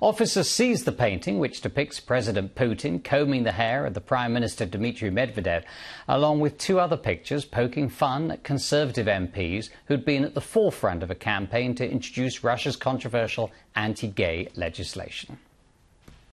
Officers seized the painting, which depicts President Putin combing the hair of the Prime Minister Dmitry Medvedev, along with two other pictures poking fun at Conservative MPs who'd been at the forefront of a campaign to introduce Russia's controversial anti gay legislation.